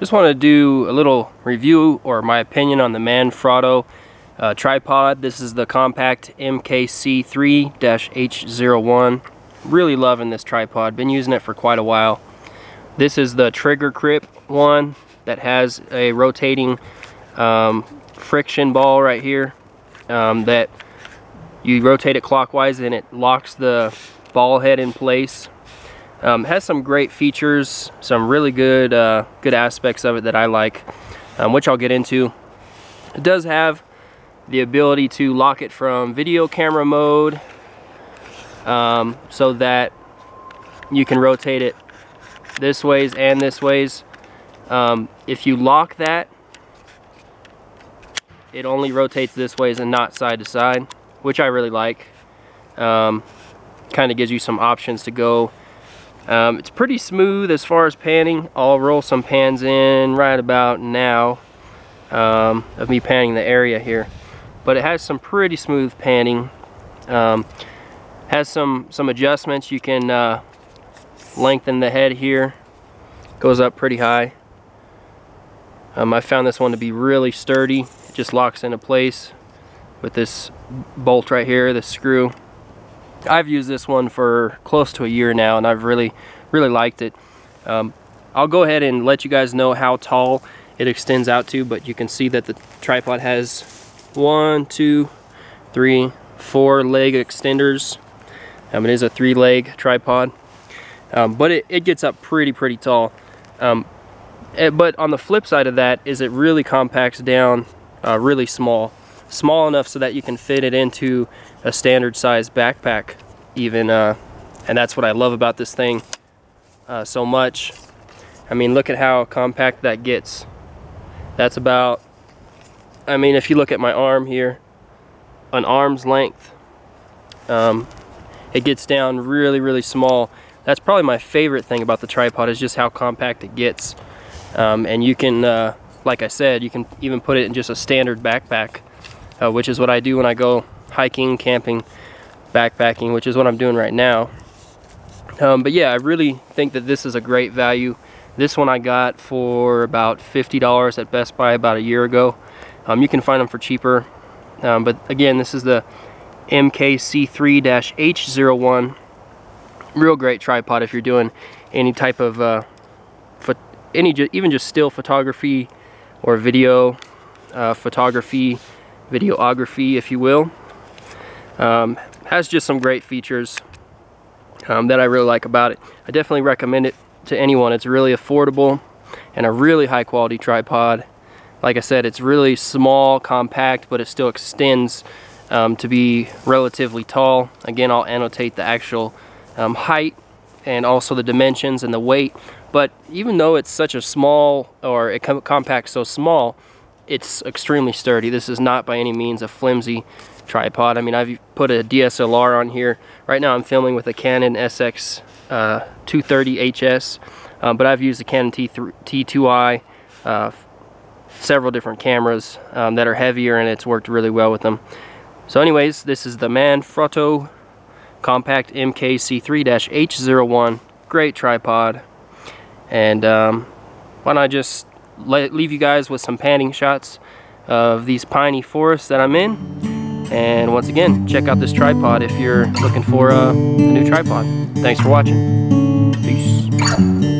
just want to do a little review or my opinion on the Manfrotto uh, tripod. This is the compact MKC3-H01. Really loving this tripod. Been using it for quite a while. This is the trigger grip one that has a rotating um, friction ball right here um, that you rotate it clockwise and it locks the ball head in place. Um, has some great features, some really good uh, good aspects of it that I like, um, which I'll get into. It does have the ability to lock it from video camera mode um, so that you can rotate it this ways and this ways. Um, if you lock that, it only rotates this ways and not side to side, which I really like. Um, kind of gives you some options to go. Um, it's pretty smooth as far as panning. I'll roll some pans in right about now um, of me panning the area here. But it has some pretty smooth panning. Um, has some, some adjustments. You can uh, lengthen the head here. Goes up pretty high. Um, I found this one to be really sturdy. It just locks into place with this bolt right here, this screw. I've used this one for close to a year now and I've really, really liked it. Um, I'll go ahead and let you guys know how tall it extends out to, but you can see that the tripod has one, two, three, four leg extenders. Um, it is a three leg tripod, um, but it, it gets up pretty, pretty tall. Um, it, eh, but on the flip side of that is it really compacts down uh, really small. Small enough so that you can fit it into a standard size backpack even. Uh, and that's what I love about this thing uh, so much. I mean, look at how compact that gets. That's about, I mean, if you look at my arm here, an arm's length, um, it gets down really, really small. That's probably my favorite thing about the tripod is just how compact it gets. Um, and you can, uh, like I said, you can even put it in just a standard backpack, uh, which is what I do when I go hiking, camping, backpacking, which is what I'm doing right now. Um, but yeah, I really think that this is a great value. This one I got for about $50 at Best Buy about a year ago. Um, you can find them for cheaper. Um, but again, this is the MKC3-H01. Real great tripod if you're doing any type of uh, any even just still photography or video uh, photography, videography, if you will. Um, has just some great features um, that I really like about it. I definitely recommend it to anyone. It's really affordable and a really high quality tripod. Like I said, it's really small, compact, but it still extends um, to be relatively tall. Again, I'll annotate the actual um, height and also the dimensions and the weight. But even though it's such a small, or it compact so small, it's extremely sturdy. This is not by any means a flimsy tripod. I mean, I've put a DSLR on here. Right now I'm filming with a Canon SX uh, 230 HS, um, but I've used the Canon T2i, uh, several different cameras um, that are heavier and it's worked really well with them. So anyways, this is the Manfrotto Compact MKC3-H01. Great tripod. And um, why not just leave you guys with some panning shots of these piney forests that I'm in. And once again, check out this tripod if you're looking for a, a new tripod. Thanks for watching. Peace.